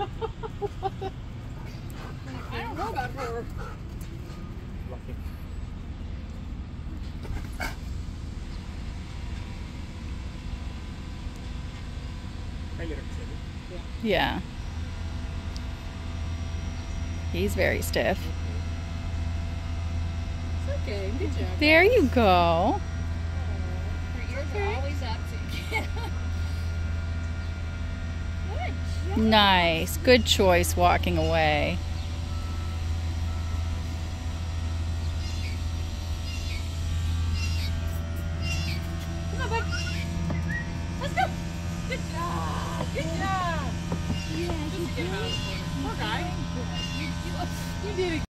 I don't know about her. Lucky. I get her excited. Yeah. He's very stiff. It's okay. Good job. There you go. Her ears are always up, so you can't. Good job. Nice. Good choice walking away. Come on, bud. Let's go. Good job. Good job. Yeah, Poor guy. You, you, you did it.